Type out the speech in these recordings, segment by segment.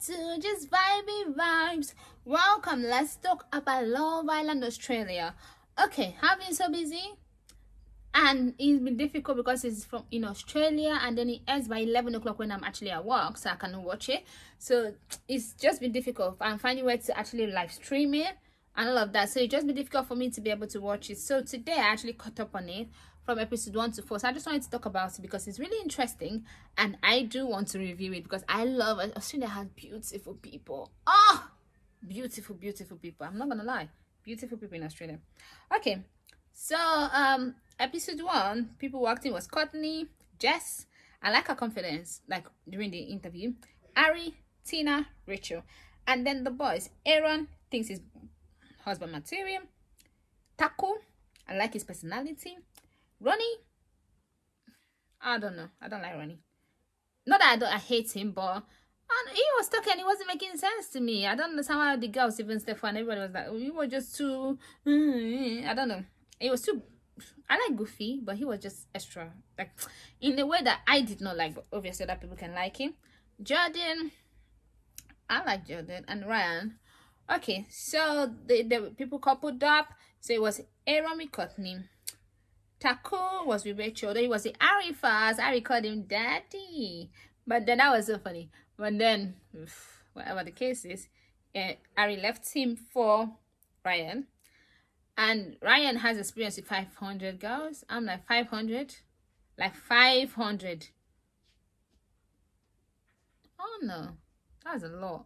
to just vibey vibes. Welcome. Let's talk about Love Island Australia. Okay, I've been so busy, and it's been difficult because it's from in Australia, and then it ends by eleven o'clock when I'm actually at work, so I cannot watch it. So it's just been difficult. I'm finding ways to actually live stream it and all of that. So it's just been difficult for me to be able to watch it. So today I actually caught up on it from episode one to four. So I just wanted to talk about it because it's really interesting and I do want to review it because I love. Australia has beautiful people. Oh, beautiful, beautiful people. I'm not gonna lie, beautiful people in Australia. Okay, so um, episode one, people walked in was Courtney, Jess. I like her confidence, like during the interview. Ari, Tina, Rachel, and then the boys. Aaron thinks he's husband material. Taku, I like his personality. Ronnie, I don't know. I don't like Ronnie. Not that I don't. I hate him, but and he was talking. He wasn't making sense to me. I don't understand why the girls, even Stefan, everybody was like, oh, "You were just too." Mm, I don't know. It was too. I like Goofy, but he was just extra, like in a way that I did not like. But obviously, other people can like him. Jordan, I like Jordan and Ryan. Okay, so the, the people coupled up. So it was Aaron with Courtney. Taku was with Rachel. Then it was the Arifas. I called him Daddy. But then that was so funny. But then, whatever the case is, uh, Ari left him for Ryan. And Ryan has experience with 500 girls. I'm like, 500? Like 500. Oh no, that's a lot.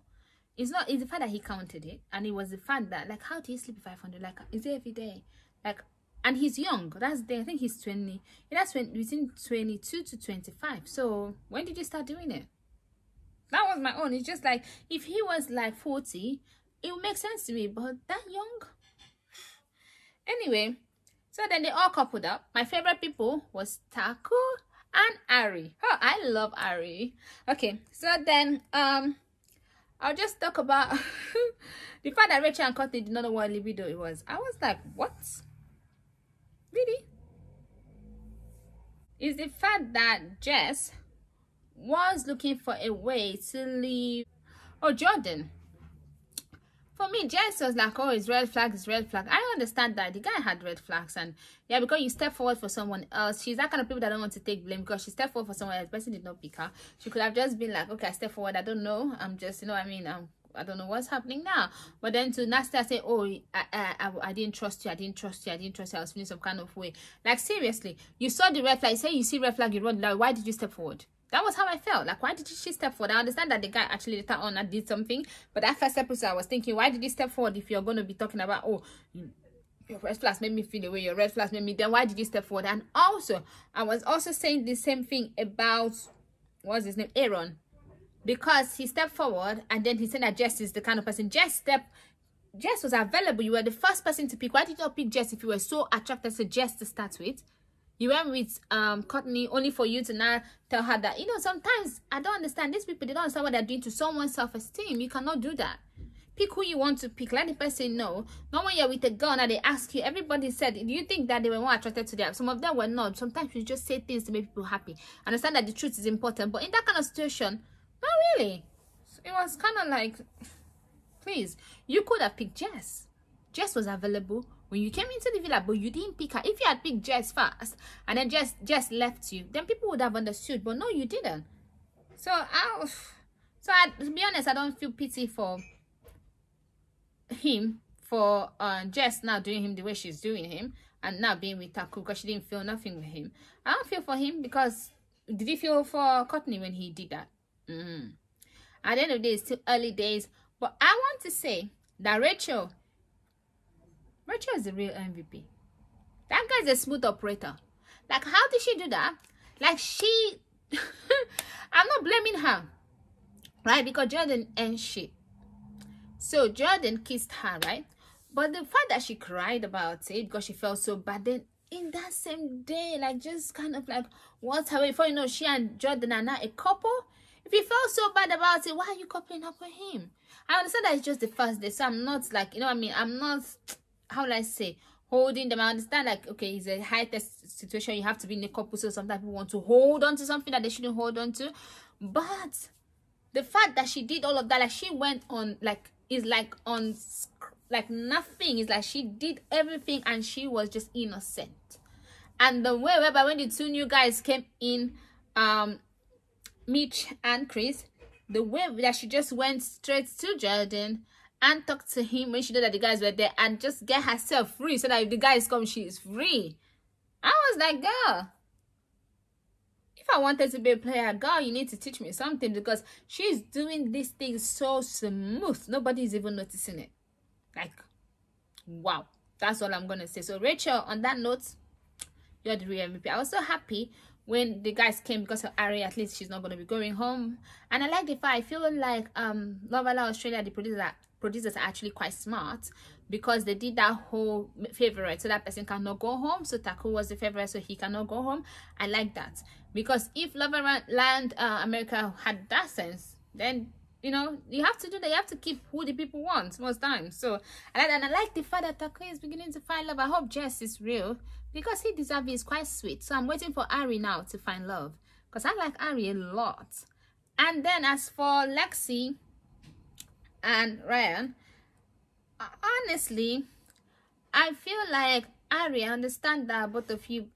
It's not, it's the fact that he counted it. And it was the fact that, like, how do you sleep 500? Like, is it every day? Like, and he's young. That's the i think he's 20 that's when between 22 to 25 so when did you start doing it? That was my own. It's just like if he was like 40 it would make sense to me. But that young? Anyway so then they all coupled up. My favorite people was taku and ari. Oh i love ari. Okay so then um i'll just talk about the fact that rachel and Courtney did not know what libido it was. I was like what Really? Is the fact that Jess was looking for a way to leave. Oh, Jordan. For me, Jess was like, oh, it's red flag, it's red flag. I understand that. The guy had red flags. And yeah, because you step forward for someone else, she's that kind of people that don't want to take blame because she stepped forward for someone else. Person did not pick her. She could have just been like, okay, I step forward. I don't know. I'm just, you know I mean? I'm I don't know what's happening now. But then to Nasty say, oh, I, I, I, I, didn't trust you, I didn't trust you, I didn't trust you, I was feeling some kind of way. Like, seriously, you saw the red flag, say you see red flag, you run, like, why did you step forward? That was how I felt. Like, why did she step forward? I understand that the guy actually later on and did something, but that first episode, I was thinking, why did you step forward if you're going to be talking about, oh, your red flags made me feel the way your red flags made me, then why did you step forward? And also, I was also saying the same thing about, what's his name? Aaron because he stepped forward and then he said that Jess is the kind of person. Jess step, Jess was available. You were the first person to pick. Why did you not pick Jess if you were so attracted to Jess to start with? You went with um Courtney only for you to now tell her that, you know, sometimes I don't understand. These people, they don't understand what they're doing to someone's self-esteem. You cannot do that. Pick who you want to pick. Let the person know. Not when you're with a girl and they ask you. Everybody said, do you think that they were more attracted to them? Some of them were not. Sometimes you just say things to make people happy. Understand that the truth is important. But in that kind of situation, not really. It was kind of like, please, you could have picked Jess. Jess was available when you came into the villa, but you didn't pick her. If you had picked Jess first and then Jess just left you, then people would have understood. But no, you didn't. So I, so I, to be honest, I don't feel pity for him for uh, Jess now doing him the way she's doing him and now being with Taku because she didn't feel nothing with him. I don't feel for him because did he feel for Courtney when he did that? Mm. At the end of the day, it's still early days. But I want to say that Rachel, Rachel is the real MVP. That guy's a smooth operator. Like, how did she do that? Like, she, I'm not blaming her, right? Because Jordan and she. So Jordan kissed her, right? But the fact that she cried about it because she felt so bad, then in that same day, like just kind of like what's her before you know she and Jordan are now a couple if you felt so bad about it, why are you coupling up with him? I understand that it's just the first day, so I'm not like, you know what I mean? I'm not, how will I say, holding them. I understand like, okay, it's a high test situation. You have to be in a couple, so sometimes people want to hold on to something that they shouldn't hold on to. But the fact that she did all of that like she went on like is like on like nothing it's like she did everything and she was just innocent and the way whereby when the two new guys came in um mitch and chris the way that she just went straight to jordan and talked to him when she knew that the guys were there and just get herself free so that if the guys come she is free. I was like girl if i wanted to be a player girl you need to teach me something because she's doing this thing so smooth. Nobody's even noticing it. Like wow that's all i'm gonna say. So rachel on that note you're the real mvp i was so happy when the guys came because of Ari, at least she's not going to be going home. And I like the fact I feel like um Love Island Australia, the producer producers are actually quite smart because they did that whole favorite so that person cannot go home. So Taku was the favorite, so he cannot go home. I like that because if Love Land uh, America had that sense, then you know you have to do that. You have to keep who the people want most times. So I like and I like the fact that Taku is beginning to find love. I hope Jess is real because he deserves it. Is quite sweet. So I'm waiting for Ari now to find love because I like Ari a lot. And then as for Lexi and Ryan, honestly, I feel like Ari, I understand that both of you.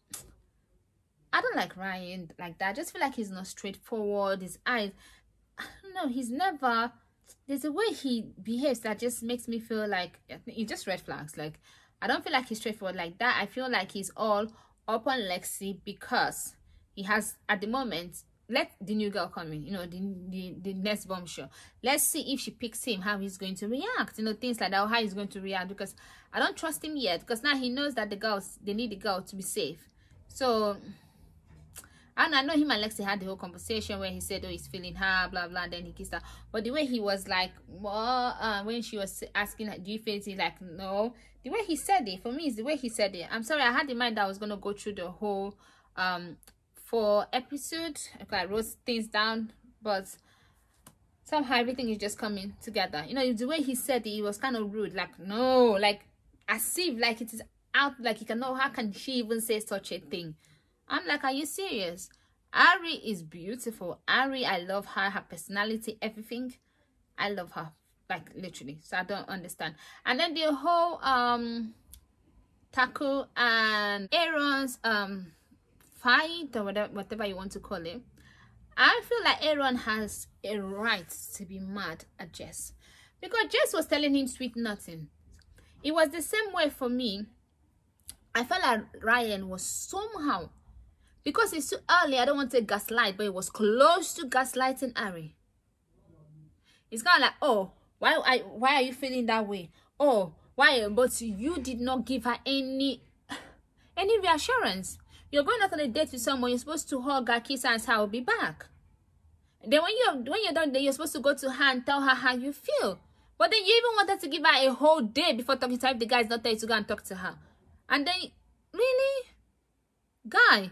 I don't like Ryan like that. I just feel like he's not straightforward. His eyes, know. He's never. There's a way he behaves that just makes me feel like he just red flags. Like I don't feel like he's straightforward like that. I feel like he's all up on Lexi because he has at the moment let the new girl come in you know the, the the next bombshell let's see if she picks him how he's going to react you know things like that how he's going to react because i don't trust him yet because now he knows that the girls they need the girl to be safe so and I know him and Lexi had the whole conversation where he said, "Oh, he's feeling her, blah blah." Then he kissed her, but the way he was like, "Well," uh, when she was asking, like, "Do you feel it?" Like, no. The way he said it for me is the way he said it. I'm sorry, I had in mind that I was gonna go through the whole um for episode okay i wrote things down but somehow everything is just coming together you know the way he said it, it was kind of rude like no like as if like it is out like you can know how can she even say such a thing i'm like are you serious ari is beautiful ari i love her her personality everything i love her like literally so i don't understand and then the whole um taku and aaron's um fight or whatever, whatever you want to call it, I feel like Aaron has a right to be mad at Jess. Because Jess was telling him sweet nothing. It was the same way for me. I felt like Ryan was somehow, because it's too early, I don't want to gaslight, but it was close to gaslighting Ari. It's kind of like, oh, why, I, why are you feeling that way? Oh, why? But you did not give her any, any reassurance. You're going out on a date with someone, you're supposed to hug her, kiss her, and say, I'll be back. Then when you're when you're done then you're supposed to go to her and tell her how you feel. But then you even wanted to give her a whole day before talking to her if the guy is not there to go and talk to her. And then really? Guy,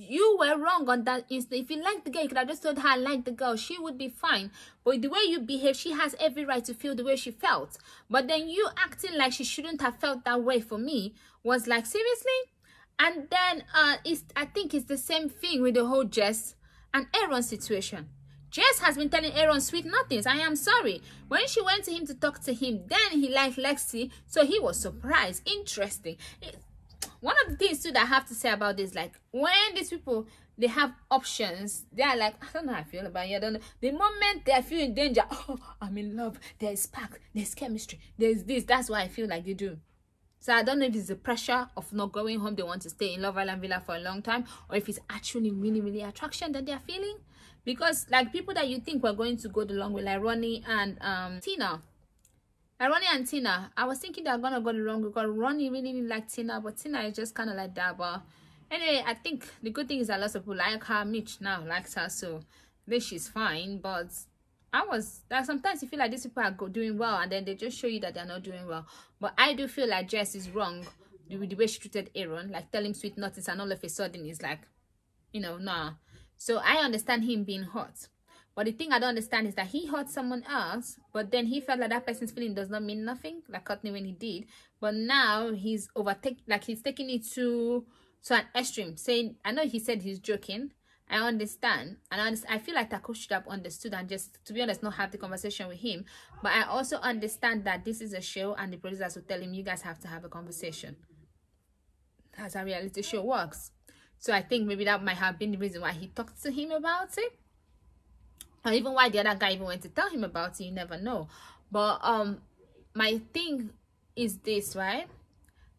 you were wrong on that instant. If you like the girl, you could have just told her I like the girl. She would be fine. But the way you behave, she has every right to feel the way she felt. But then you acting like she shouldn't have felt that way for me was like, seriously? And then uh, it's, I think it's the same thing with the whole Jess and Aaron situation. Jess has been telling Aaron sweet nothings. I am sorry. When she went to him to talk to him, then he liked Lexi, so he was surprised. Interesting. It, one of the things too that I have to say about this, like when these people they have options, they are like, I don't know how I feel about you. I don't know. The moment they feel in danger, oh, I'm in love. There's spark. There's chemistry. There's this. That's why I feel like they do. So I don't know if it's the pressure of not going home. They want to stay in Love Island Villa for a long time. Or if it's actually really, really attraction that they're feeling. Because like people that you think were going to go the long way, like Ronnie and um Tina. Ronnie and Tina. I was thinking they're to go the wrong. Because Ronnie really, really like Tina. But Tina is just kind of like that. But anyway, I think the good thing is that lots of people like her. Mitch now likes her. So this she's fine. But I was that sometimes you feel like these people are doing well and then they just show you that they're not doing well. But I do feel like Jess is wrong with the way she treated Aaron, like telling sweet nothings and all of a sudden he's like, you know, nah. So I understand him being hurt. But the thing I don't understand is that he hurt someone else, but then he felt like that person's feeling does not mean nothing, like Courtney when he did. But now he's overtaking, like he's taking it to to an extreme, saying, I know he said he's joking, I understand, and I, understand, I feel like Taku should have understood and just, to be honest, not have the conversation with him. But I also understand that this is a show, and the producers will tell him, "You guys have to have a conversation." That's how reality show works. So I think maybe that might have been the reason why he talked to him about it, or even why the other guy even went to tell him about it. You never know. But um, my thing is this, right?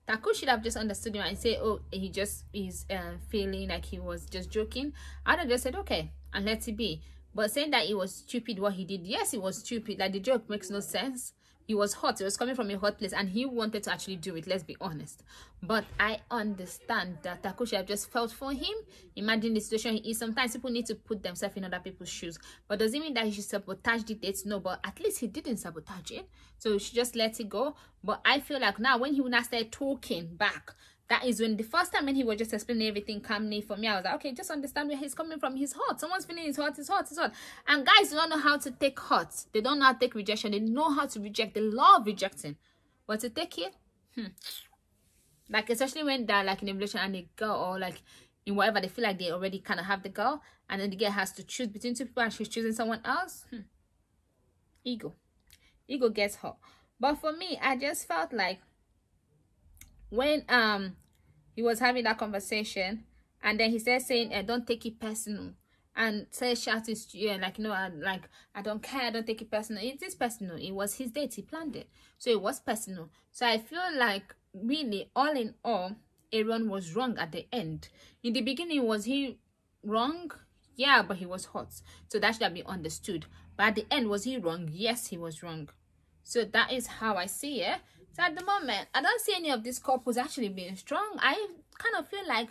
Taku should have just understood him and say, oh, he just is uh, feeling like he was just joking. I'd have just said, okay, and let it be. But saying that it was stupid what he did, yes, it was stupid. Like the joke makes no sense he was hot. It was coming from a hot place and he wanted to actually do it let's be honest. But i understand that takushi have just felt for him. Imagine the situation he is. Sometimes people need to put themselves in other people's shoes. But does it mean that he should sabotage the dates no but at least he didn't sabotage it. So she just let it go. But i feel like now when he will not start talking back that is when the first time when he was just explaining everything calmly for me, I was like, okay, just understand where he's coming from. He's hot. Someone's feeling he's hot, he's hot, he's hot. And guys don't know how to take hot. They don't know how to take rejection. They know how to reject. They love rejecting. But to take it, hmm. Like, especially when they're like in a relationship and they girl or like in whatever, they feel like they already kind of have the girl. And then the girl has to choose between two people and she's choosing someone else. Hmm. Ego. Ego gets hot. But for me, I just felt like when um he was having that conversation and then he said saying uh, don't take it personal. And said shouting like you know I, like i don't care i don't take it personal. It is personal. It was his date. He planned it. So it was personal. So i feel like really all in all aaron was wrong at the end. In the beginning was he wrong? Yeah but he was hot. So that should been understood. But at the end was he wrong? Yes he was wrong. So that is how i see it so at the moment, I don't see any of these couples actually being strong. I kind of feel like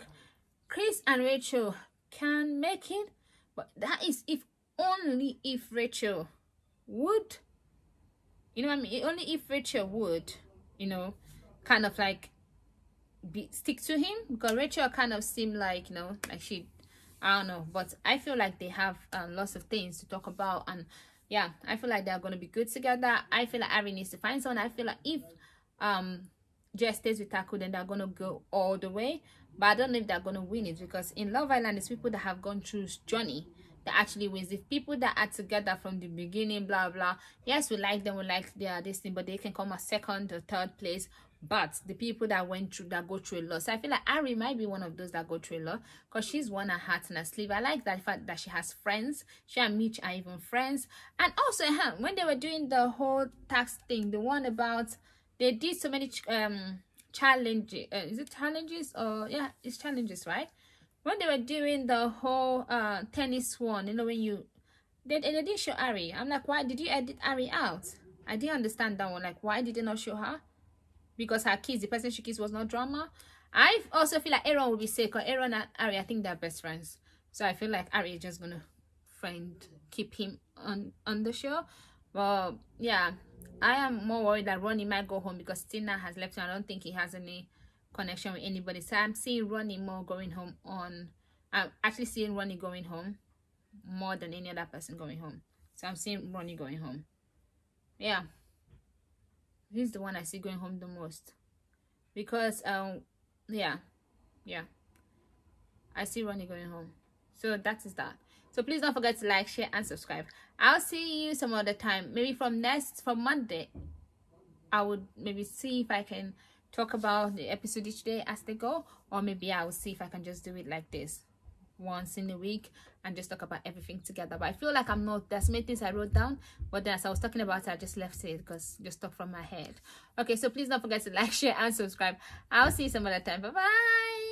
Chris and Rachel can make it. But that is if only if Rachel would. You know what I mean? Only if Rachel would, you know, kind of like be stick to him. Because Rachel kind of seemed like, you know, like she I don't know. But I feel like they have um, lots of things to talk about and yeah, I feel like they're gonna be good together. I feel like Ari needs to find someone. I feel like if um just stays with Taku, then they're gonna go all the way. But I don't know if they're gonna win it because in Love Island, it's people that have gone through journey that actually wins. If people that are together from the beginning, blah blah, yes, we like them, we like their this thing, but they can come a second or third place. But the people that went through that go through a lot. So I feel like Ari might be one of those that go through a lot because she's worn her heart in her sleeve. I like that fact that she has friends. She and Mitch are even friends. And also, when they were doing the whole tax thing, the one about they did so many um challenges uh, is it challenges? Or yeah it's challenges right? When they were doing the whole uh tennis one you know when you they, they didn't show ari. I'm like why did you edit ari out? I didn't understand that one. Like why did they not show her? Because her kids the person she kissed was not drama. I also feel like aaron will be sick because aaron and ari i think they're best friends. So i feel like ari is just gonna friend keep him on on the show. Well yeah I am more worried that Ronnie might go home because Tina has left him. I don't think he has any connection with anybody. So I'm seeing Ronnie more going home on. I'm actually seeing Ronnie going home more than any other person going home. So I'm seeing Ronnie going home. Yeah. He's the one I see going home the most. Because, um, yeah. Yeah. I see Ronnie going home. So that is that. So please don't forget to like, share, and subscribe. I'll see you some other time. Maybe from next, from Monday, I would maybe see if I can talk about the episode each day as they go. Or maybe I will see if I can just do it like this once in a week and just talk about everything together but i feel like i'm not there's many things i wrote down but then as i was talking about it i just left it because just talk from my head okay so please don't forget to like share and subscribe i'll see you some other time bye bye